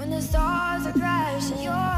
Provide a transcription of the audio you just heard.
When the stars are crashing, your